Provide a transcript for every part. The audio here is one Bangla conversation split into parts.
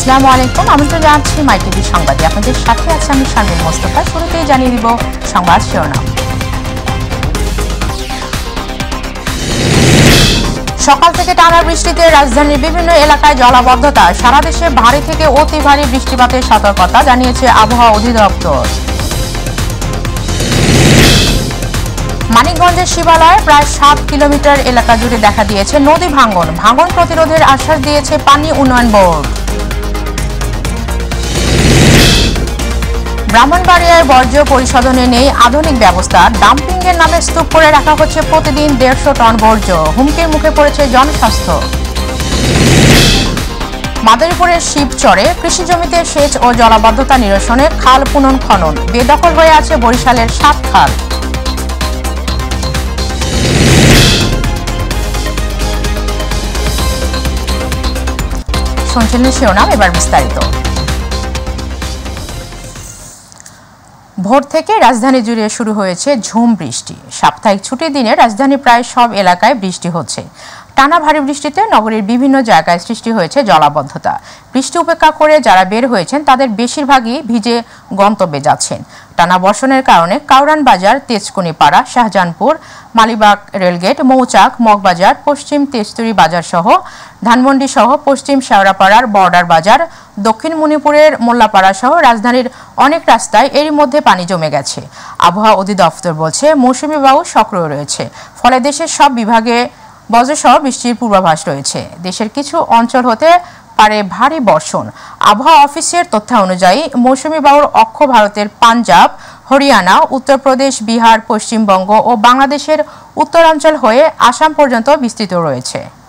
আসসালামু আলাইকুম। আমি তো জানাচ্ছি মাই টিভি সংবাদে। আপনাদের সাথে আছে আমি শারমিন মোস্তফা। শুরুতেই জানিয়ে দিব সংবাদ শিরোনাম। সকাল থেকে টানা বৃষ্টিতে রাজধানীর বিভিন্ন এলাকায় জলাবদ্ধতা। সারা দেশে ভারী থেকে অতি ভারী বৃষ্টিপাতের সতর্কতা জানিয়েছে আবহাওয়া অধিদপ্তর। মানিকগঞ্জের শিবালয়ে প্রায় সাত কিলোমিটার এলাকা জুড়ে দেখা দিয়েছে নদী ভাঙ্গন ভাঙ্গন প্রতিরোধের আশ্বাস দিয়েছে পানি উন্নয়ন বোর্ড। ব্রাহ্মণবাড়িয়ার বর্জ্য পরিশোধনে নেই আধুনিক ব্যবস্থা। ডাম্পিংয়ের নামে স্তূপ করে রাখা হচ্ছে প্রতিদিন দেড়শো টন বর্জ্য। হুমকির মুখে পড়েছে জনস্বাস্থ্য। মাদারীপুরের শিবচরে কৃষি জমিতে সেচ ও জলাবদ্ধতা নিরসনে খাল পুনন খনন। বেদখল হয়ে আছে বরিশালের সাত খাল। শুনছিলেন শিরোনাম, এবার বিস্তারিত। ভোর থেকে রাজধানী জুড়ে শুরু হয়েছে ঝুম বৃষ্টি। সাপ্তাহিক ছুটির দিনে রাজধানীর প্রায় সব এলাকায় বৃষ্টি হচ্ছে। টানা ভারী বৃষ্টিতে নগরীর বিভিন্ন জায়গায় সৃষ্টি হয়েছে জলাবদ্ধতা। বৃষ্টি উপেক্ষা করে যারা বের হয়েছেন, তাদের বেশিরভাগই ভিজে গন্তব্যে যাচ্ছেন। টানা বর্ষণের কারণে কাউরান বাজার তেজকুনি পাড়া শাহজাহানপুর, মালিবাগ রেলগেট, মৌচাক, মগবাজার, পশ্চিম তেস্তুরি বাজার সহ ধানমন্ডি সহ পশ্চিম শেওড়াপাড়ার বর্ডার বাজার, দক্ষিণ মণিপুরের মোল্লাপাড়া সহ রাজধানীর অনেক রাস্তায় এরই মধ্যে পানি জমে গেছে। আবহাওয়া অধিদপ্তর বলছে, মৌসুমি বায়ু সক্রিয় রয়েছে। ফলে দেশের সব বিভাগে বজ্রসহ বৃষ্টির পূর্বাভাস রয়েছে। দেশের কিছু অঞ্চল হতে পারে ভারী বর্ষণ। আবহাওয়া অফিসের তথ্য অনুযায়ী, মৌসুমী বায়ুর অক্ষ ভারতের পাঞ্জাব, হরিয়ানা, উত্তরপ্রদেশ, বিহার, পশ্চিমবঙ্গ ও বাংলাদেশের উত্তরাঞ্চল হয়ে আসাম পর্যন্ত বিস্তৃত রয়েছে।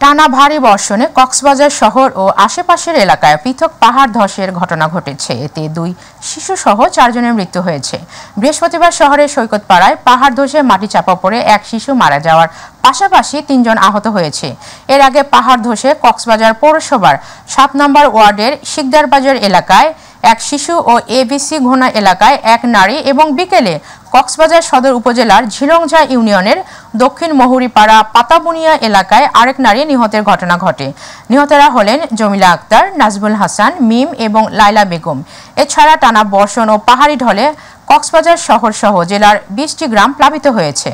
টানা ভারী বর্ষণে কক্সবাজার শহর ও আশেপাশের এলাকায় পৃথক পাহাড় ধসের ঘটনা ঘটেছে। এতে দুই শিশু সহ চারজনের মৃত্যু হয়েছে। বৃহস্পতিবার শহরের সৈকতপাড়ায় পাহাড় ধসে মাটি চাপা পড়ে এক শিশু মারা যাওয়ার পাশাপাশি তিনজন আহত হয়েছে। এর আগে পাহাড় ধসে কক্সবাজার পৌরসভার সাত নম্বর ওয়ার্ডের শিকদারবাজার এলাকায় এক শিশু ও এবিসি ঘোনা এলাকায় এক নারী এবং বিকেলে কক্সবাজার সদর উপজেলার ঝিলংঝা ইউনিয়নের দক্ষিণ মহুরিপাড়া পাতাবুনিয়া এলাকায় আরেক নারী নিহতের ঘটনা ঘটে। নিহতেরা হলেন জমিলা আক্তার নাজবুল হাসান, মিম এবং লাইলা বেগম। এছাড়া টানা বর্ষণ ও পাহাড়ি ঢলে কক্সবাজার শহর সহ জেলার বিশটি গ্রাম প্লাবিত হয়েছে।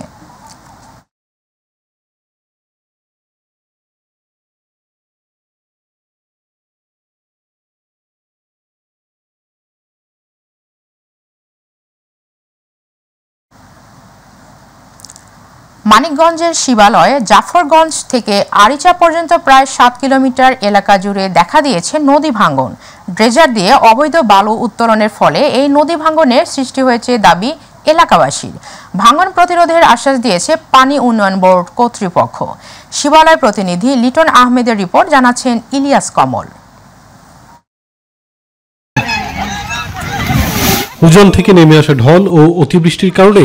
মানিকগঞ্জের শিবালয়ে জাফরগঞ্জ থেকে আরিচা পর্যন্ত প্রায় সাত কিলোমিটার এলাকা জুড়ে দেখা দিয়েছে নদী ভাঙ্গন ড্রেজার দিয়ে অবৈধ বালু উত্তোলনের ফলে এই নদী ভাঙ্গনের সৃষ্টি হয়েছে দাবি এলাকাবাসীর। ভাঙ্গন প্রতিরোধের আশ্বাস দিয়েছে পানি উন্নয়ন বোর্ড কর্তৃপক্ষ। শিবালয় প্রতিনিধি লিটন আহমেদের রিপোর্ট জানাচ্ছেন ইলিয়াস কমল। উজান থেকে নেমে আসা ঢল ও অতিবৃষ্টির কারণে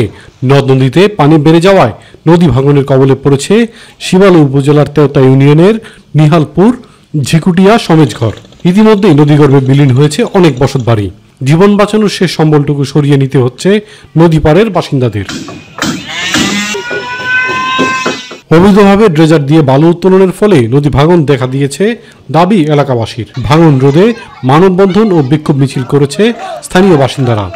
নদ নদীতে পানি বেড়ে যাওয়ায় নদী ভাঙনের কবলে পড়েছে শিবালয় উপজেলার তেওতা ইউনিয়নের নিহালপুর ঝিকুটিয়া সমেজঘর ইতিমধ্যেই নদীগর্ভে বিলীন হয়েছে অনেক বসত বাড়ি। জীবন বাঁচানোর শেষ সম্বলটুকু সরিয়ে নিতে হচ্ছে নদী পাড়ের বাসিন্দাদের। অবৈধভাবে ড্রেজার দিয়ে বালু উত্তোলনের ফলে নদী ভাঙন দেখা দিয়েছে দাবি এলাকাবাসীর। ভাঙন রোধে মানববন্ধন ও বিক্ষোভ মিছিল করেছে স্থানীয় বাসিন্দারা।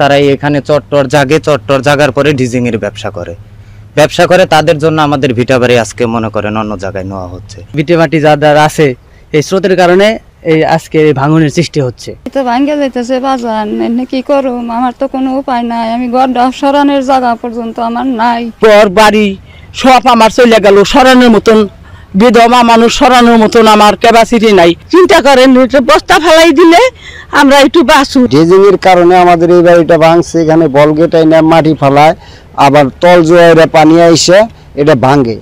তারাই এখানে চট্টর জাগে চট্টর জাগার পরে ডিজিং এর ব্যবসা করে। ব্যবসা করে তাদের জন্য আমাদের ভিটা বাড়ি আজকে মনে করেন অন্য জায়গায় নেওয়া হচ্ছে। ভিটে মাটি যাদের আছে এই স্রোতের কারণে এই আজকে এই ভাঙনের সৃষ্টি হচ্ছে। তো ভাঙ্গে যাইতেছে বাজার এনে কি করুম? আমার তো কোনো উপায় নাই। আমি গড় সরানোর জায়গা পর্যন্ত আমার নাই। পর বাড়ি সব আমার চলে গেল সরানোর মতন বিধবা মানুষ সরানোর মতন আমার ক্যাপাসিটি নাই। চিন্তা করেন বস্তা ফেলাই দিলে আমরা একটু বাঁচু। এর কারণে আমাদের এই বাড়িটা ভাঙছে, এখানে বলগেটাই না মাটি ফেলায়, আবার তল জোয়ারে পানি আইসে, এটা ভাঙে।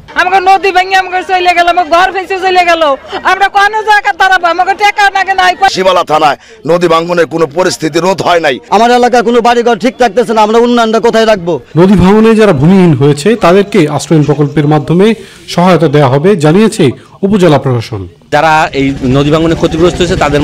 নদী ভেঙে আমাকে চলে গেল আমার ঘর ভেসে চলে গেল। আমরা কোনো জায়গা দাঁড়াবো আমাকে টেকা নাকি নাই শিমালা থানায় নদী ভাঙ্গনের কোনো পরিস্থিতি রোধ হয় নাই। আমার এলাকায় কোনো বাড়িঘর ঠিক থাকতেছে না আমরা উন্নয়নটা কোথায় রাখব? নদী ভাঙনে যারা ভূমিহীন হয়েছে তাদেরকে আশ্রয়ণ প্রকল্পের মাধ্যমে সহায়তা দেওয়া হবে জানিয়েছে উপজেলা প্রশাসন। যারা এই নদী ভাঙনে ক্ষতিগ্রস্ত হয়েছে তাদের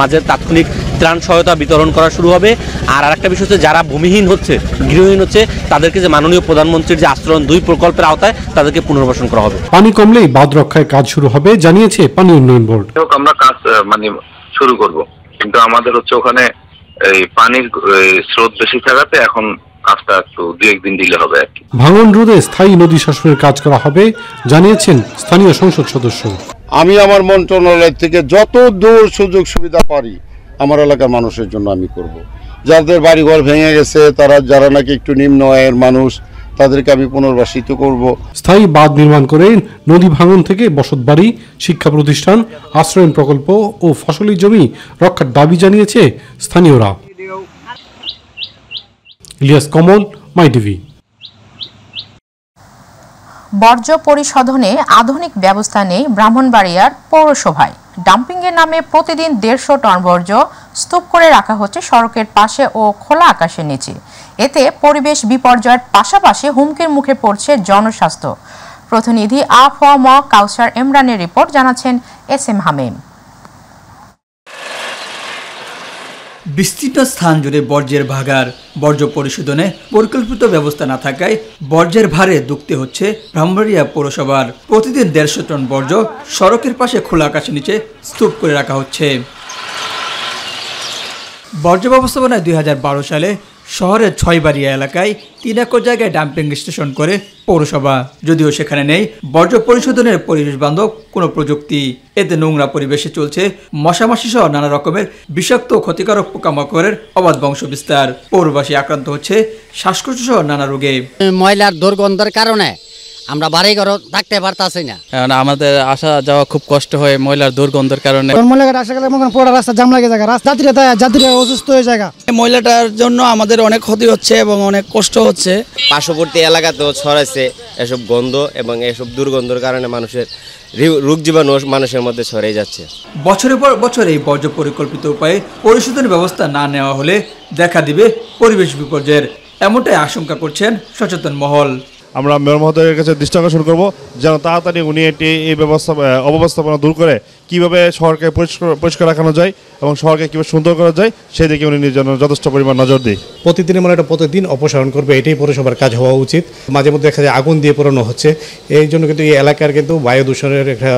মাঝে তাৎক্ষণিক ত্রাণ সহায়তা বিতরণ করা শুরু হবে। আর আরেকটা বিষয় হচ্ছে যারা ভূমিহীন হচ্ছে গৃহহীন হচ্ছে তাদেরকে যে মাননীয় প্রধানমন্ত্রীর যে আশ্রয়ণ দুই প্রকল্পের আওতায় তাদেরকে পুনর্বাসন করা হবে। পানি কমলেই বাঁধ রক্ষায় কাজ শুরু হবে জানিয়েছে পানি উন্নয়ন বোর্ড। আমরা কাজ মানে শুরু করব। কিন্তু আমাদের হচ্ছে ওখানে এই পানির স্রোত বেশি থাকাতে এখন কাজটা একটু দু একদিন দিলে হবে আর কি। ভাঙন রোধে স্থায়ী নদী শাসনের কাজ করা হবে জানিয়েছেন স্থানীয় সংসদ সদস্য। আমি আমার মন্ত্রণালয় থেকে যত দূর সুযোগ সুবিধা পারি, আমার এলাকার মানুষের জন্য আমি করব। যাদের বাড়িঘর ভেঙে গেছে, তারা যারা নাকি একটু নিম্ন আয়ের মানুষ, তাদেরকে আমি পুনর্বাসিত করব। স্থায়ী বাঁধ নির্মাণ করে নদী ভাঙন থেকে বসত বাড়ি শিক্ষা প্রতিষ্ঠান আশ্রয়ন প্রকল্প ও ফসলি জমি রক্ষার দাবি জানিয়েছে স্থানীয়রা ইলিয়াস কমল, মাই টিভি বর্জ্য পরিশোধনে আধুনিক ব্যবস্থা নেই ব্রাহ্মণবাড়িয়ার পৌরসভায়। ডাম্পিংয়ের নামে প্রতিদিন দেড়শো টন বর্জ্য স্তূপ করে রাখা হচ্ছে সড়কের পাশে ও খোলা আকাশের নিচে। এতে পরিবেশ বিপর্যয়ের পাশাপাশি হুমকির মুখে পড়ছে জনস্বাস্থ্য। প্রতিনিধি আফ ম কাউসার এমরানের রিপোর্ট জানাচ্ছেন এস এম হামিম। বিস্তৃত স্থান জুড়ে বর্জ্যের ভাগার, বর্জ্য পরিশোধনে পরিকল্পিত ব্যবস্থা না থাকায় বর্জ্যের ভারে দুঃখতে হচ্ছে ব্রাহ্মণবাড়িয়া পৌরসভার। প্রতিদিন দেড়শো টন বর্জ্য সড়কের পাশে খোলা আকাশের নিচে স্তূপ করে রাখা হচ্ছে। বর্জ্য ব্যবস্থাপনায় দুই হাজার বারো সালে শহরের ছয়বাড়িয়া এলাকায় তিন একর জায়গায় ডাম্পিং স্টেশন করে পৌরসভা। যদিও সেখানে নেই বর্জ্য পরিশোধনের পরিবেশ বান্ধব কোনো প্রযুক্তি। এতে নোংরা পরিবেশে চলছে মশামাসি সহ নানা রকমের বিষাক্ত ক্ষতিকারক পোকামাকড়ের অবাধ বংশ বিস্তার পৌরবাসী আক্রান্ত হচ্ছে শ্বাসকষ্ট সহ নানা রোগে। ময়লার দুর্গন্ধের কারণে আমরা বাড়ি ঘর থাকতে পারতাছি না। কারণ আমাদের আসা যাওয়া খুব কষ্ট হয় ময়লার দুর্গন্ধের কারণে। মহিলাকে আসা গেলে মনে রাস্তা জাম লাগে জায়গা। রাস্তা যাত্রীরা তাই যাত্রীরা অসুস্থ হয়ে জায়গা। ময়লাটার জন্য আমাদের অনেক ক্ষতি হচ্ছে এবং অনেক কষ্ট হচ্ছে। পার্শ্ববর্তী এলাকাতেও ছড়াইছে এসব গন্ধ এবং এসব দুর্গন্ধের কারণে মানুষের রোগ জীবাণু মানুষের মধ্যে ছড়িয়ে যাচ্ছে। বছরের পর বছর এই বর্জ্য পরিকল্পিত উপায়ে পরিশোধনের ব্যবস্থা না নেওয়া হলে দেখা দিবে পরিবেশ বিপর্যয়ের। এমনটাই আশঙ্কা করছেন সচেতন মহল। আমরা মেয়র মহোদয়ের কাছে দৃষ্টি আকর্ষণ করব, যেন তাড়াতাড়ি উনি এটি এই ব্যবস্থা অব্যবস্থাপনা দূর করে কীভাবে শহরকে পরিষ্কার পরিষ্কার রাখানো যায় এবং শহরকে কীভাবে সুন্দর করা যায় সেই দিকে উনি নিজের যথেষ্ট পরিমাণ নজর দিই। প্রতিদিনের মানে এটা প্রতিদিন অপসারণ করবে, এটাই পৌরসভার কাজ হওয়া উচিত। মাঝে মধ্যে দেখা যায় আগুন দিয়ে পোড়ানো হচ্ছে। এই জন্য কিন্তু এই এলাকার কিন্তু বায়ু দূষণের একটা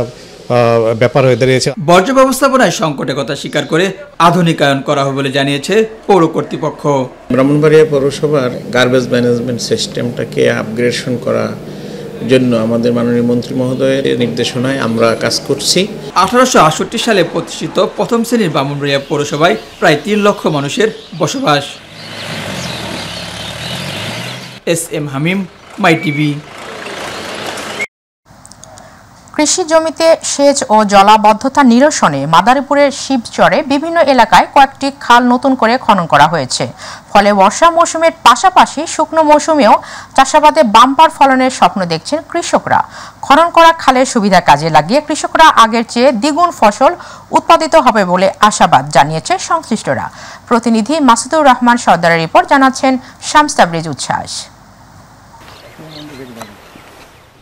ব্যাপার হয়ে দাঁড়িয়েছে। বর্জ্য ব্যবস্থাপনায় সংকটের কথা স্বীকার করে আধুনিকায়ন করা হবে বলে জানিয়েছে পৌর কর্তৃপক্ষ। ব্রাহ্মণবাড়িয়া পৌরসভার গার্বেজ ম্যানেজমেন্ট সিস্টেমটাকে আপগ্রেডেশন করা জন্য আমাদের মাননীয় মন্ত্রী মহোদয়ের নির্দেশনায় আমরা কাজ করছি। আঠারোশো আটষট্টি সালে প্রতিষ্ঠিত প্রথম শ্রেণির বামুনবাড়িয়া পৌরসভায় প্রায় তিন লক্ষ মানুষের বসবাস। S M Hamim my TV. কৃষি জমিতে সেচ ও জলাবদ্ধতা নিরসনে মাদারীপুরের শিবচরে বিভিন্ন এলাকায় কয়েকটি খাল নতুন করে খনন করা হয়েছে। ফলে বর্ষা মৌসুমের পাশাপাশি শুকনো মৌসুমেও চাষাবাদে বাম্পার ফলনের স্বপ্ন দেখছেন কৃষকরা। খনন করা খালের সুবিধা কাজে লাগিয়ে কৃষকরা আগের চেয়ে দ্বিগুণ ফসল উৎপাদিত হবে বলে আশাবাদ জানিয়েছে সংশ্লিষ্টরা। প্রতিনিধি মাসুদুর রহমান সর্দারের রিপোর্ট জানাচ্ছেন শামস তাবরিজ উচ্ছ্বাস।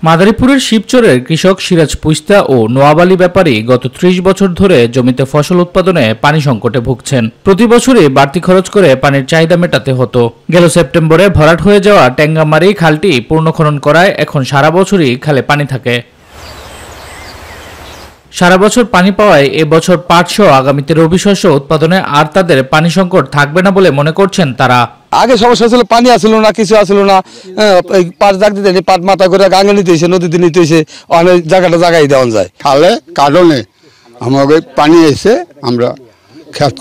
মাদারীপুরের শিবচরের কৃষক সিরাজ পুস্তা ও নোয়াবালি ব্যাপারী গত ত্রিশ বছর ধরে জমিতে ফসল উৎপাদনে পানি সংকটে ভুগছেন। প্রতি বছরই বাড়তি খরচ করে পানির চাহিদা মেটাতে হতো। গেল সেপ্টেম্বরে ভরাট হয়ে যাওয়া ট্যাঙ্গামারি খালটি পূর্ণ খনন করায় এখন সারা বছরই খালে পানি থাকে। সারা বছর পানি পাওয়ায় এবছর পাটসহ আগামীতে রবি শস্য উৎপাদনে আর তাদের পানি সংকট থাকবে না বলে মনে করছেন তারা। আগে সমস্যা ছিল পানি আসলো না কিছু আসলো না। হ্যাঁ, এই পাট জাগ দিতে পাট মাথা করে গাঙ্গে নিতে হয়েছে নদীতে নিতে হয়েছে অনেক জায়গাটা জায়গায় দেওয়া যায়। খালে কারণে আমাকে পানি এসে আমরা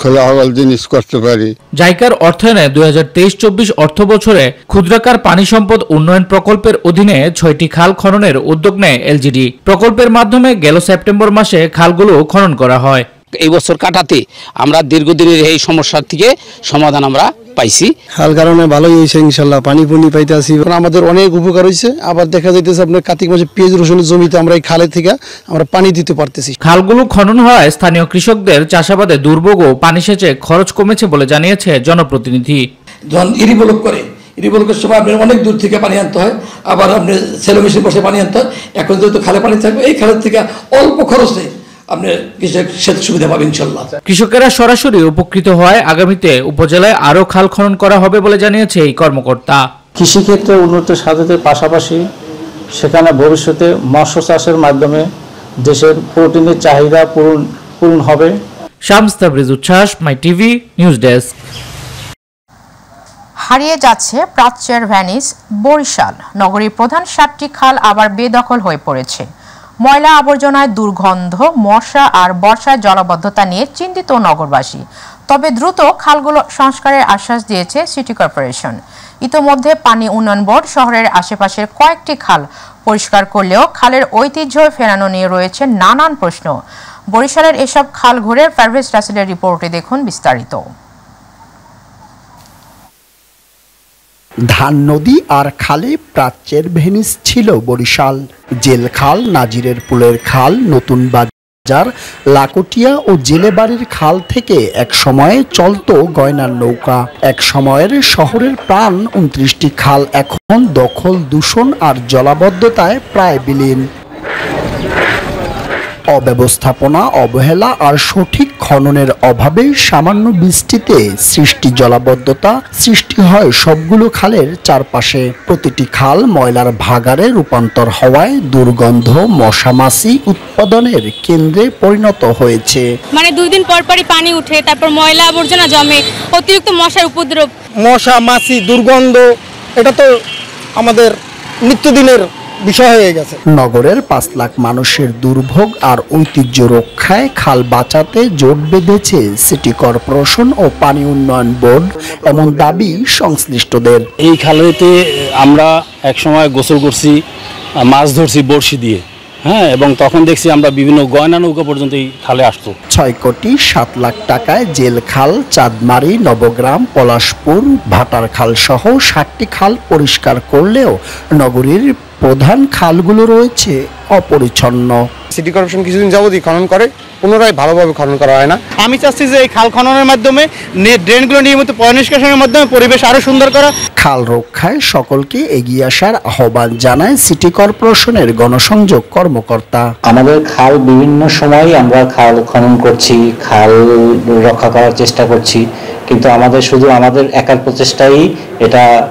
খোলা হওয়ার জিনিস করতে পারি। জাইকার অর্থায়নে দুই হাজার তেইশ চব্বিশ অর্থ বছরে ক্ষুদ্রাকার পানি সম্পদ উন্নয়ন প্রকল্পের অধীনে ছয়টি খাল খননের উদ্যোগ নেয় এলজিডি। প্রকল্পের মাধ্যমে গেল সেপ্টেম্বর মাসে খালগুলো খনন করা হয়। এই বছর কাটাতে আমরা দীর্ঘদিনের এই সমস্যার থেকে সমাধান আমরা পাইছি। হাল কারণে ভালোই হয়েছে ইনশাল্লাহ। পানি পুনি পাইতে আসি। আমাদের অনেক উপকার হয়েছে। আবার দেখা যাইতেছে আপনার কার্তিক মাসে পেঁয়াজ রসুনের জমিতে আমরা এই খালে থেকে আমরা পানি দিতে পারতেছি। খালগুলো খনন হওয়ায় স্থানীয় কৃষকদের চাষাবাদে দুর্ভোগ ও পানি সেচে খরচ কমেছে বলে জানিয়েছে জনপ্রতিনিধি। যখন ইরিবলক করে ইরিবলকের সময় আপনার অনেক দূর থেকে পানি আনতে হয় আবার আপনি সেলো মেশিন বসে পানি আনতে হয়। এখন যেহেতু খালে পানি থাকবে এই খালের থেকে অল্প খরচে আপনি কৃষক সেচ সুবিধা পাবেন ইনশাল্লাহ কৃষকেরা সরাসরি উপকৃত হওয়ায় আগামীতে উপজেলায় আরও খাল খনন করা হবে বলে জানিয়েছে এই কর্মকর্তা। কৃষিক্ষেত্রে উন্নত সাধতের পাশাপাশি সেখানে ভবিষ্যতে মৎস্য চাষের মাধ্যমে দেশের প্রোটিনের চাহিদা পূরণ পূরণ হবে। শামস তাবরিজ উচ্ছ্বাস মাই টিভি নিউজ ডেস্ক। হারিয়ে যাচ্ছে প্রাচ্যের ভ্যানিস বরিশাল। নগরীর প্রধান সাতটি খাল আবার বেদখল হয়ে পড়েছে। ময়লা আবর্জনায় দুর্গন্ধ, মশা আর বর্ষার জলবদ্ধতা নিয়ে চিন্তিত নগরবাসী। তবে দ্রুত খালগুলো সংস্কারের আশ্বাস দিয়েছে সিটি কর্পোরেশন। ইতোমধ্যে পানি উন্নয়ন বোর্ড শহরের আশেপাশের কয়েকটি খাল পরিষ্কার করলেও খালের ঐতিহ্য ফেরানো নিয়ে রয়েছে নানান প্রশ্ন। বরিশালের এসব খাল ঘুরে পারভেজ রাসেলের রিপোর্টে দেখুন বিস্তারিত। ধান নদী আর খালে প্রাচ্যের ভেনিস ছিল বরিশাল। জেল খাল, নাজিরের পুলের খাল, নতুন বাজার, লাকটিয়া ও জেলেবাড়ির খাল থেকে এক সময়ে চলত গয়নার নৌকা। এক সময়ের শহরের প্রাণ উনত্রিশটি খাল এখন দখল, দূষণ আর জলাবদ্ধতায় প্রায় বিলীন। অব্যবস্থাপনা অবহেলা আর সঠিক খননের অভাবে সামান্য বৃষ্টিতে সৃষ্টি জলাবদ্ধতা সৃষ্টি হয় সবগুলো খালের চারপাশে। প্রতিটি খাল ময়লার ভাগারে রূপান্তর হওয়ায় দুর্গন্ধ মশামাছি উৎপাদনের কেন্দ্রে পরিণত হয়েছে। মানে দুই দিন পর পরই পানি উঠে তারপর ময়লা আবর্জনা জমে অতিরিক্ত মশার উপদ্রব। মশা মাছি দুর্গন্ধ এটা তো আমাদের নিত্যদিনের বিষয় হয়ে গেছে। নগরের পাঁচ লাখ মানুষের দুর্ভোগ আর ঐতিহ্য রক্ষায় খাল বাঁচাতে জোট বেঁধেছে সিটি কর্পোরেশন ও পানি উন্নয়ন বোর্ড এমন দাবি সংশ্লিষ্টদের। এই খালেতে আমরা একসময় গোসল করছি মাছ ধরছি বড়শি দিয়ে হ্যাঁ এবং তখন দেখছি আমরা বিভিন্ন গয়না নৌকা পর্যন্ত এই খালে আসতো। ছয় কোটি সাত লাখ টাকায় জেল খাল চাঁদমারি নবগ্রাম পলাশপুর ভাটার খাল সহ ষাটটি খাল পরিষ্কার করলেও নগরীর প্রধান খালগুলো রয়েছে অপরিচ্ছন্ন। সিটি কর্পোরেশন কিছুদিন যাবতই খনন করে পুনরায় ভালোভাবে খনন করা হয় না। আমি চাচ্ছি যে এই খাল খননের মাধ্যমে নে- ড্রেনগুলো নিয়মিত পরিষ্কারের মাধ্যমে পরিবেশ আরও সুন্দর করা। খাল রক্ষায় সকলকে এগিয়ে আসার আহ্বান জানায় সিটি কর্পোরেশনের গণসংযোগ কর্মকর্তা। আমাদের খাল বিভিন্ন সময় আমরা খাল খনন করছি খাল রক্ষা করার চেষ্টা করছি কিন্তু আমাদের শুধু আমাদের একার প্রচেষ্টাই এটা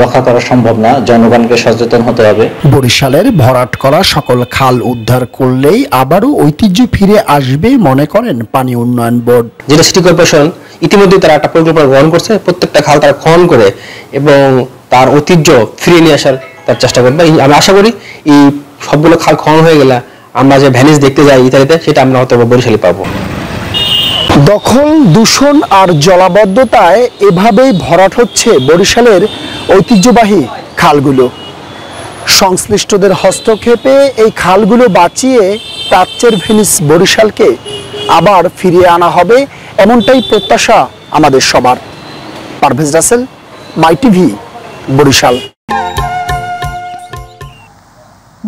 রক্ষা করা সম্ভব না জনগণকে সচেতন হতে হবে। বরিশালের ভরাট করা সকল খাল উদ্ধার করলেই আবারও ঐতিহ্য ফিরে আসবে মনে করেন পানি উন্নয়ন বোর্ড। যেটা সিটি কর্পোরেশন ইতিমধ্যে তারা একটা পরিকল্পনা গ্রহণ করছে প্রত্যেকটা খাল তারা খনন করে এবং তার ঐতিহ্য ফিরিয়ে নিয়ে আসার তার চেষ্টা করবে। আমি আশা করি এই সবগুলো খাল খনন হয়ে গেলে আমরা যে ভ্যানিস দেখতে যাই ইতালিতে সেটা আমরা হয়তো বরিশালে পাবো। দখল দূষণ আর জলাবদ্ধতায় এভাবেই ভরাট হচ্ছে বরিশালের ঐতিহ্যবাহী খালগুলো। সংশ্লিষ্টদের হস্তক্ষেপে এই খালগুলো বাঁচিয়ে প্রাচ্যের ভেনিস বরিশালকে আবার ফিরিয়ে আনা হবে এমনটাই প্রত্যাশা আমাদের সবার। Parvez Rasel, my TV, Barishal.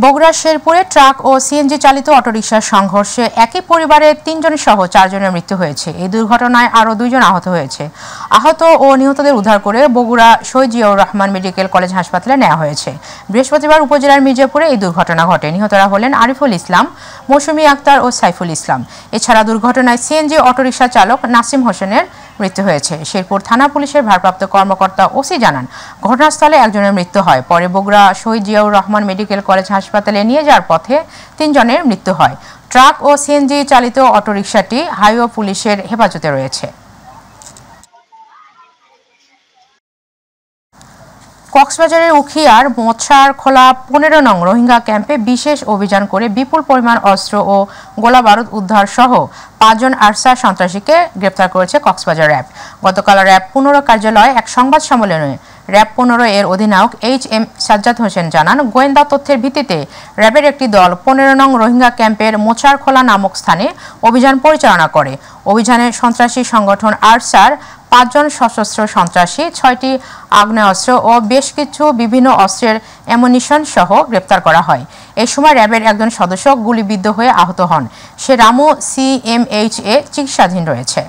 বগুড়ার শেরপুরে ট্রাক ও সিএনজি চালিত অটোরিকশার সংঘর্ষে একই পরিবারের তিনজন সহ চারজনের মৃত্যু হয়েছে। এই দুর্ঘটনায় আরও দুইজন আহত হয়েছে। আহত ও নিহতদের উদ্ধার করে বগুড়া শহীদ জিয়াউর রহমান মেডিকেল কলেজ হাসপাতালে নেওয়া হয়েছে। বৃহস্পতিবার উপজেলার মির্জাপুরে এই দুর্ঘটনা ঘটে। নিহতরা হলেন আরিফুল ইসলাম, মৌসুমী আক্তার ও সাইফুল ইসলাম। এছাড়া দুর্ঘটনায় সিএনজি অটোরিকশা চালক নাসিম হোসেনের মৃত্যু হয়েছে। শেরপুর থানা পুলিশের ভারপ্রাপ্ত কর্মকর্তা ওসি জানান, ঘটনাস্থলে একজনের মৃত্যু হয়। পরে বগুড়া শহীদ জিয়াউর রহমান মেডিকেল কলেজ হাসপাতালে নিয়ে যাওয়ার পথে তিনজনের মৃত্যু হয়। ট্রাক ও সিএনজি চালিত অটোরিকশাটি হাইওয়ে পুলিশের হেফাজতে রয়েছে। কক্সবাজারের উখিয়ার, মোছার খোলা পনেরো নং রোহিঙ্গা ক্যাম্পে বিশেষ অভিযান করে বিপুল পরিমাণ অস্ত্র ও গোলা বারুদ উদ্ধার সহ পাঁচজন আরসা সন্ত্রাসীকে গ্রেপ্তার করেছে কক্সবাজার র্যাব। গতকাল র্যাব পনেরো কার্যালয়ে এক সংবাদ সম্মেলনে র্যাব পনেরো এর অধিনায়ক এইচ এম সাজ্জাদ হোসেন জানান, গোয়েন্দা তথ্যের ভিত্তিতে র্যাবের একটি দল পনেরো নং রোহিঙ্গা ক্যাম্পের মোচারখোলা নামক স্থানে অভিযান পরিচালনা করে। অভিযানে সন্ত্রাসী সংগঠন আরসার পাঁচজন সশস্ত্র সন্ত্রাসী, ছয়টি আগ্নেয়াস্ত্র ও বেশ কিছু বিভিন্ন অস্ত্রের অ্যামুনিশন সহ গ্রেপ্তার করা হয়। এই সময় র্যাবের একজন সদস্য গুলিবিদ্ধ হয়ে আহত হন। সে রামু সিএমএইচ এ চিকিৎসাধীন রয়েছে।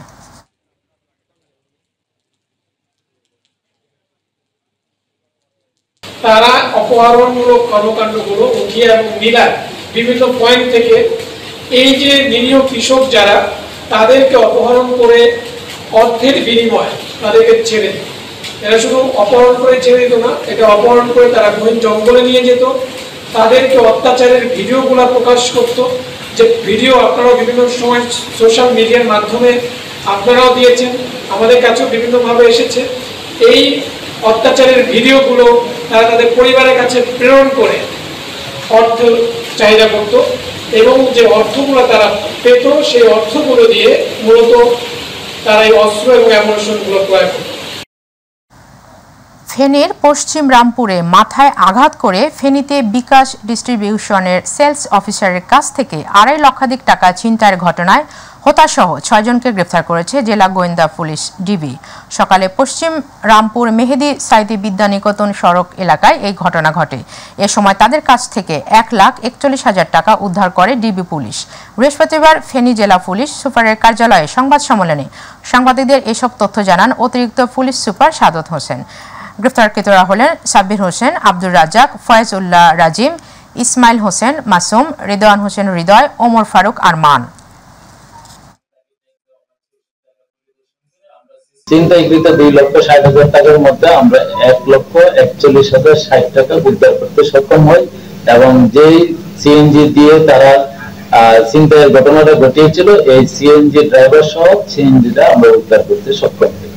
তারা অপহরণমূলক কর্মকাণ্ডগুলো উঠিয়ে এবং মিলায় বিভিন্ন পয়েন্ট থেকে। এই যে নিরীহ কৃষক যারা, তাদেরকে অপহরণ করে অর্থের বিনিময়ে তাদেরকে ছেড়ে দেয় এরা শুধু অপহরণ করে ছেড়ে দিত না এটা অপহরণ করে তারা গহীন জঙ্গলে নিয়ে যেত। তাদেরকে অত্যাচারের ভিডিওগুলো প্রকাশ করত। যে ভিডিও আপনারাও বিভিন্ন সময় সোশ্যাল মিডিয়ার মাধ্যমে আপনারাও দিয়েছেন, আমাদের কাছেও বিভিন্নভাবে এসেছে। এই অত্যাচারের ভিডিওগুলো তারা তাদের পরিবারের কাছে প্রেরণ করে অর্থ চাহিদা করত এবং যে অর্থগুলো তারা পেত, সেই অর্থগুলো দিয়ে মূলত তারা এই অস্ত্র এবং ক্রয় ফেনীর পশ্চিম রামপুরে মাথায় আঘাত করে ফেনীতে বিকাশ ডিস্ট্রিবিউশনের সেলস অফিসারের কাছ থেকে আড়াই লক্ষাধিক টাকা ছিনতাইয়ের ঘটনায় হতাসহ ছয়জনকে গ্রেফতার করেছে জেলা গোয়েন্দা পুলিশ ডিবি। সকালে পশ্চিম রামপুর মেহেদি সাইদি বিদ্যানিকেতন সড়ক এলাকায় এই ঘটনা ঘটে। এ সময় তাদের কাছ থেকে এক লাখ একচল্লিশ হাজার টাকা উদ্ধার করে ডিবি পুলিশ। বৃহস্পতিবার ফেনী জেলা পুলিশ সুপারের কার্যালয়ে সংবাদ সম্মেলনে সাংবাদিকদের এসব তথ্য জানান অতিরিক্ত পুলিশ সুপার সাদত হোসেন। গ্রেফতারকৃতরা হলেন সাব্বির হোসেন, আব্দুর রাজ্জাক ফয়েজ উল্লাহ রাজিম, ইসমাইল হোসেন মাসুম, রিদওয়ান হোসেন হৃদয়, ওমর ফারুক আরমান। চিন্তাকৃত দুই লক্ষ ষাট হাজার টাকার মধ্যে আমরা এক লক্ষ একচল্লিশ হাজার ষাট টাকা উদ্ধার করতে সক্ষম হই এবং যেই সিএনজি দিয়ে তারা চিন্তায়ের ঘটনাটা ঘটিয়েছিল, এই সিএনজি ড্রাইভার সহ সিএনজিটা আমরা উদ্ধার করতে সক্ষম হই।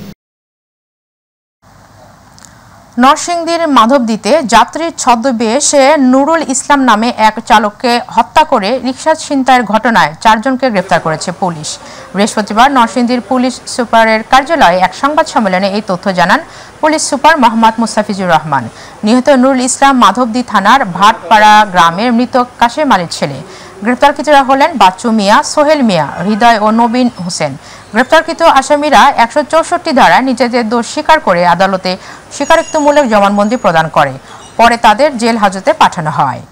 নরসিংদীর মাধবদীতে যাত্রীর ছদ্মবেশে নুরুল ইসলাম নামে এক চালককে হত্যা করে রিকশা ছিনতাইয়ের ঘটনায় চারজনকে গ্রেপ্তার করেছে পুলিশ। বৃহস্পতিবার নরসিংদীর পুলিশ সুপারের কার্যালয়ে এক সংবাদ সম্মেলনে এই তথ্য জানান পুলিশ সুপার মোহাম্মদ মুস্তাফিজুর রহমান। নিহত নুরুল ইসলাম মাধবদী থানার ভাটপাড়া গ্রামের মৃত কাশেম আলীর ছেলে। গ্রেপ্তারকৃতরা হলেন বাচ্চু মিয়া, সোহেল মিয়া, হৃদয় ও নবীন হোসেন। গ্রেপ্তারকৃত আসামিরা একশো চৌষট্টি ধারায় নিজেদের দোষ স্বীকার করে আদালতে স্বীকারোক্তিমূলক জবানবন্দি প্রদান করে। পরে তাদের জেল হাজতে পাঠানো হয়।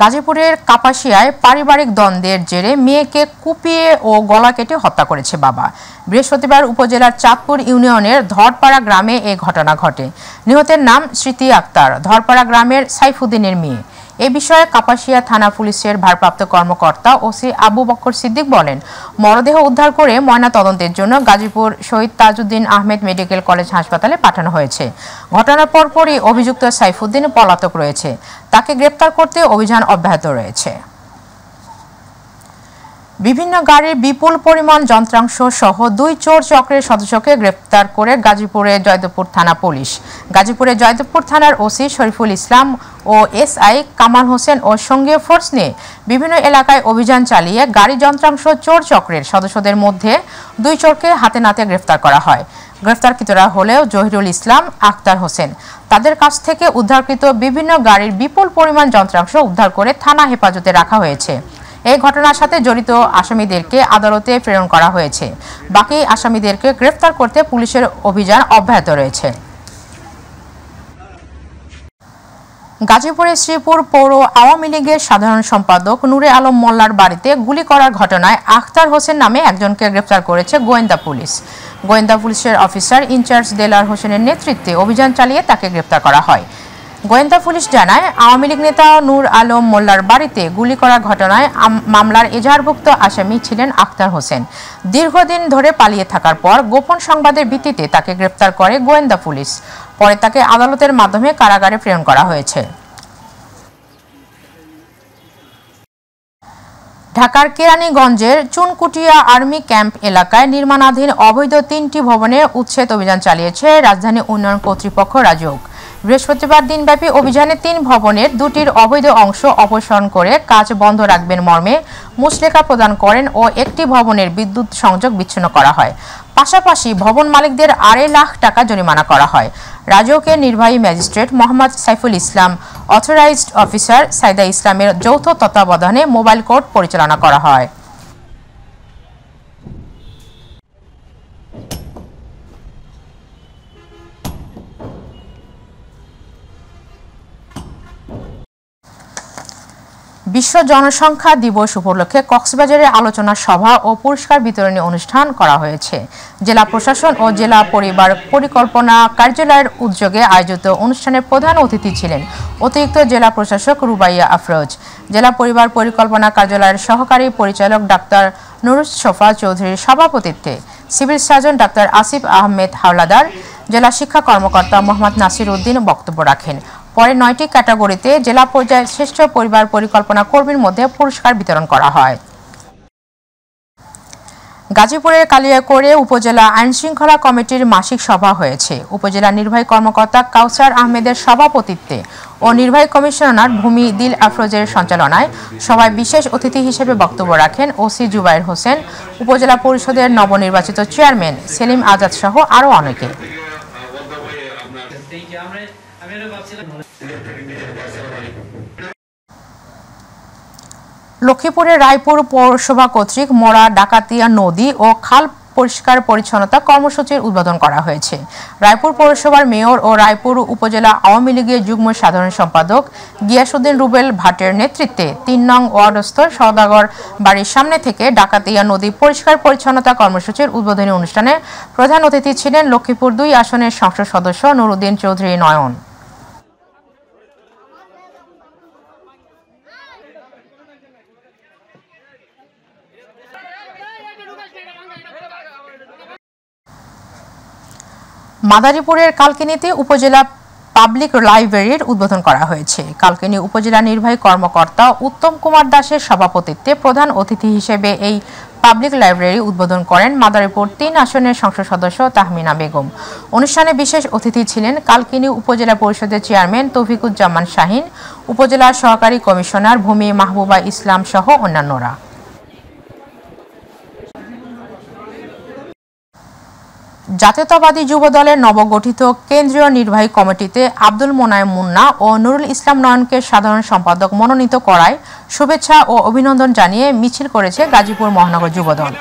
গাজীপুরের কাপাসিয়ায় পারিবারিক দ্বন্দ্বের জেরে মেয়েকে কুপিয়ে ও গলা কেটে হত্যা করেছে বাবা। বৃহস্পতিবার উপজেলার চাঁদপুর ইউনিয়নের ধরপাড়া গ্রামে এ ঘটনা ঘটে। নিহতের নাম স্মৃতি আক্তার। ধরপাড়া গ্রামের সাইফুদ্দিনের মেয়ে। এ বিষয়ে কাপাসিয়া থানা পুলিশের ভারপ্রাপ্ত কর্মকর্তা ওসি আবু বক্কর সিদ্দিক বলেন, মরদেহ উদ্ধার করে ময়না তদন্তের জন্য গাজীপুর শহীদ তাজউদ্দিন আহমেদ মেডিকেল কলেজ হাসপাতালে পাঠানো হয়েছে। ঘটনার পরপরই অভিযুক্ত সাইফুদ্দিন পলাতক রয়েছে। তাকে গ্রেপ্তার করতে অভিযান অব্যাহত রয়েছে। বিভিন্ন গাড়ির বিপুল পরিমাণ যন্ত্রাংশ সহ দুই চোর চক্রের সদস্যকে গ্রেপ্তার করে গাজীপুরে জয়দেবপুর থানা পুলিশ। গাজীপুরে জয়দেবপুর থানার ওসি শরীফুল ইসলাম ও এসআই কামাল হোসেন ও সঙ্গীয় ফোর্স নিয়ে বিভিন্ন এলাকায় অভিযান চালিয়ে গাড়ি যন্ত্রাংশ চোর চক্রের সদস্যদের মধ্যে দুই চোরকে হাতে নাতে গ্রেফতার করা হয়। গ্রেফতারকৃতরা হলেও জহিরুল ইসলাম আক্তার হোসেন। তাদের কাছ থেকে উদ্ধারকৃত বিভিন্ন গাড়ির বিপুল পরিমাণ যন্ত্রাংশ উদ্ধার করে থানা হেফাজতে রাখা হয়েছে। এই ঘটনার সাথে জড়িত আসামিদেরকে আদালতে প্রেরণ করা হয়েছে। বাকি আসামিদেরকে গ্রেফতার করতে পুলিশের অভিযান অব্যাহত রয়েছে। গাজীপুরের শ্রীপুর পৌর আওয়ামী লীগের সাধারণ সম্পাদক নূরে আলম মোল্লার বাড়িতে গুলি করার ঘটনায় আখতার হোসেন নামে একজনকে গ্রেফতার করেছে গোয়েন্দা পুলিশ। গোয়েন্দা পুলিশের অফিসার ইনচার্জ দেলার হোসেনের নেতৃত্বে অভিযান চালিয়ে তাকে গ্রেফতার করা হয়। গোয়েন্দা পুলিশ জানায়, আওয়ামী লীগ নেতা নূর আলম মোল্লার বাড়িতে গুলি করার ঘটনায় মামলার এজাহারভুক্ত আসামি ছিলেন আখতার হোসেন। দীর্ঘদিন ধরে পালিয়ে থাকার পর গোপন সংবাদের ভিত্তিতে তাকে গ্রেপ্তার করে গোয়েন্দা পুলিশ। পরে তাকে আদালতের মাধ্যমে কারাগারে প্রেরণ করা হয়েছে। ঢাকার কেরানীগঞ্জের চুনকুটিয়া আর্মি ক্যাম্প এলাকায় নির্মাণাধীন অবৈধ তিনটি ভবনে উচ্ছেদ অভিযান চালিয়েছে রাজধানী উন্নয়ন কর্তৃপক্ষ রাজউক। বৃহস্পতিবার দিনব্যাপী অভিযানে তিন ভবনের দুটির অবৈধ অংশ অপসারণ করে কাজ বন্ধ রাখবেন মর্মে মুসলেখা প্রদান করেন ও একটি ভবনের বিদ্যুৎ সংযোগ বিচ্ছিন্ন করা হয়। পাশাপাশি ভবন মালিকদের আড়াই লাখ টাকা জরিমানা করা হয়। রাজৌকের নির্বাহী magistrate Mohammad Saiful Islam, authorised officer Saida ইসলামের যৌথ তত্ত্বাবধানে মোবাইল কোর্ট পরিচালনা করা হয়। বিশ্ব জনসংখ্যা দিবস উপলক্ষে কক্সবাজারে আলোচনা সভা ও পুরস্কার বিতরণী অনুষ্ঠান করা হয়েছে। জেলা প্রশাসন ও জেলা পরিবার পরিকল্পনা কার্যালয়ের উদ্যোগে আয়োজিত অনুষ্ঠানের প্রধান অতিথি ছিলেন অতিরিক্ত জেলা প্রশাসক রুবাইয়া আফরোজ। জেলা পরিবার পরিকল্পনা কার্যালয়ের সহকারী পরিচালক ডাক্তার নুরুজ সোফা চৌধুরীর সভাপতিত্বে civil surgeon doctor Asif Ahmed Howlader, জেলা শিক্ষা কর্মকর্তা মোহাম্মদ নাসির উদ্দিন বক্তব্য রাখেন। পরে নয়টি ক্যাটাগরিতে জেলা পর্যায়ের শ্রেষ্ঠ পরিবার পরিকল্পনা কর্মীর মধ্যে পুরস্কার বিতরণ করা হয়। গাজীপুরের কালিয়াকৈরে উপজেলা আইন শৃঙ্খলা কমিটির মাসিক সভা হয়েছে। উপজেলা নির্বাহী কর্মকর্তা কাউসার আহমেদের সভাপতিত্বে ও নির্বাহী কমিশনার ভূমি দিল আফরোজের সঞ্চালনায় সভায় বিশেষ অতিথি হিসেবে বক্তব্য রাখেন ওসি জুবাইর হোসেন। উপজেলা পরিষদের নবনির্বাচিত চেয়ারম্যান সেলিম আজাদ সহ আরও অনেকে। লক্ষ্মীপুরের রায়পুর পৌরসভা কর্তৃক মোড়া ডাকাতিয়া নদী ও খাল পরিষ্কার পরিচ্ছন্নতা কর্মসূচির উদ্বোধন করা হয়েছে। রায়পুর পৌরসভার মেয়র ও রায়পুর উপজেলা আওয়ামী লীগের যুগ্ম সাধারণ সম্পাদক গিয়াসুদ্দিন রুবেল ভাটের নেতৃত্বে তিন নং ওয়ার্ডস্থ সওদাগর বাড়ির সামনে থেকে ডাকাতিয়া নদী পরিষ্কার পরিচ্ছন্নতা কর্মসূচির উদ্বোধনী অনুষ্ঠানে প্রধান অতিথি ছিলেন লক্ষ্মীপুর দুই আসনের সংসদ সদস্য নুরুদ্দিন চৌধুরী নয়ন। মাদারীপুরের কালকিনিতে উপজেলা পাবলিক লাইব্রেরির উদ্বোধন করা হয়েছে। কালকিনি উপজেলা নির্বাহী কর্মকর্তা উত্তম কুমার দাসের সভাপতিত্বে প্রধান অতিথি হিসেবে এই পাবলিক লাইব্রেরি উদ্বোধন করেন মাদারীপুর তিন আসনের সংসদ সদস্য তাহমিনা বেগম। অনুষ্ঠানে বিশেষ অতিথি ছিলেন কালকিনি উপজেলা পরিষদের চেয়ারম্যান তৌফিকুজ্জামান শাহিন, উপজেলা সহকারী কমিশনার ভূমি মাহবুবা ইসলাম সহ অন্যান্যরা। জাতীয়তাবাদী যুব দলের নবগঠিত কেন্দ্রীয় নির্বাহী কমিটিতে আব্দুল মোনায়েম মুন্না ও নুরুল ইসলাম নয়নকে সাধারণ সম্পাদক মনোনীত করায় শুভেচ্ছা ও অভিনন্দন জানিয়ে মিছিল করেছে গাজীপুর মহানগর যুবদল।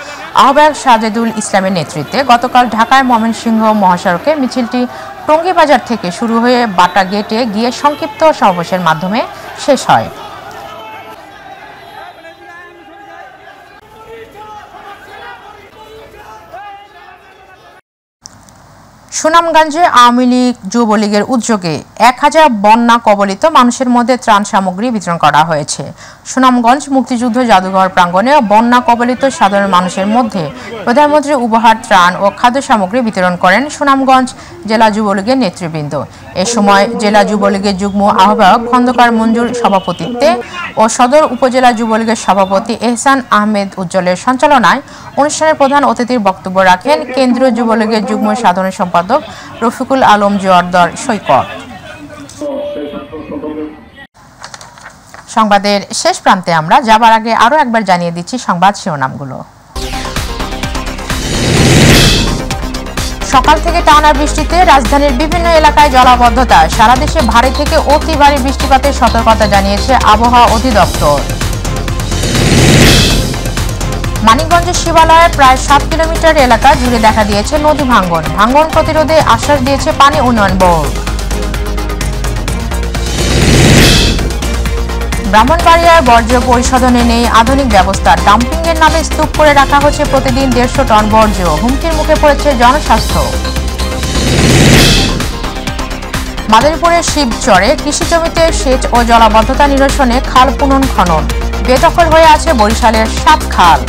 আহ্বায়ক সাজেদুল ইসলামের নেতৃত্বে গতকাল ঢাকায় ময়মনসিংহ মহাসড়কে মিছিলটি টঙ্গীবাজার থেকে শুরু হয়ে বাটা গেটে গিয়ে সংক্ষিপ্ত সমাবেশের মাধ্যমে শেষ হয়। সুনামগঞ্জে আওয়ামী লীগ যুবলীগের উদ্যোগে এক হাজার বন্যা কবলিত মানুষের মধ্যে ত্রাণ সামগ্রী বিতরণ করা হয়েছে। সুনামগঞ্জ মুক্তিযুদ্ধ জাদুঘর প্রাঙ্গণে বন্যা কবলিত সাধারণ মানুষের মধ্যে প্রধানমন্ত্রী উপহার, ত্রাণ ও খাদ্য সামগ্রী বিতরণ করেন সুনামগঞ্জ জেলা যুবলীগের নেতৃবৃন্দ। এ সময় জেলা যুবলীগের যুগ্ম আহ্বায়ক খন্দকার মঞ্জুর সভাপতিত্বে ও সদর উপজেলা যুবলীগের সভাপতি এহসান আহমেদ উজ্জ্বলের সঞ্চালনায় অনুষ্ঠানের প্রধান অতিথির বক্তব্য রাখেন কেন্দ্রীয় যুবলীগের যুগ্ম সাধারণ সম্পাদক রফিকুল আলম জোয়ারদর সৈকত। সংবাদের শেষ প্রান্তে আমরা যাবার আগে আরও একবার জানিয়ে দিচ্ছি সংবাদ শিরোনামগুলো। সকাল থেকে টানা বৃষ্টিতে রাজধানীর বিভিন্ন এলাকায় জলাবদ্ধতা, সারা দেশে ভারী থেকে অতি ভারী বৃষ্টিপাতের সতর্কতা জানিয়েছে আবহাওয়া অধিদপ্তর। মানিকগঞ্জের শিবালয়ে প্রায় সাত কিলোমিটার এলাকা জুড়ে দেখা দিয়েছে নদী ভাঙ্গন। ভাঙ্গন প্রতিরোধে আশ্বাস দিয়েছে পানি উন্নয়ন বোর্ড। ব্রাহ্মণবাড়িয়ার বর্জ্য পরিশোধনে নেই আধুনিক ব্যবস্থা। ডাম্পিং এর নামে স্তূপ করে রাখা হচ্ছে প্রতিদিন দেড়শো টন বর্জ্য। হুমকির মুখে পড়েছে জনস্বাস্থ্য। মাদারীপুরের শিবচরে কৃষি জমিতে সেচ ও জলাবদ্ধতা নিরসনে খাল পুনন খনন বেদখল হয়ে আছে বরিশালের সাত খাল।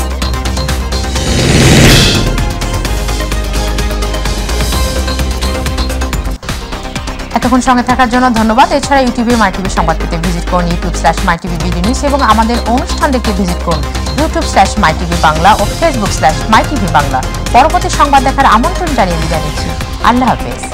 এতক্ষণ সঙ্গে থাকার জন্য ধন্যবাদ। এছাড়া ইউটিউবে মাই টিভি সংবাদ পেতে ভিজিট করুন YouTube slash my TV BD news এবং আমাদের অনুষ্ঠান দেখতে ভিজিট করুন YouTube slash my TV Bangla O Facebook slash my TV Bangla পরবর্তী সংবাদ দেখার আমন্ত্রণ জানিয়ে জানিয়েছি আল্লাহ হাফেজ।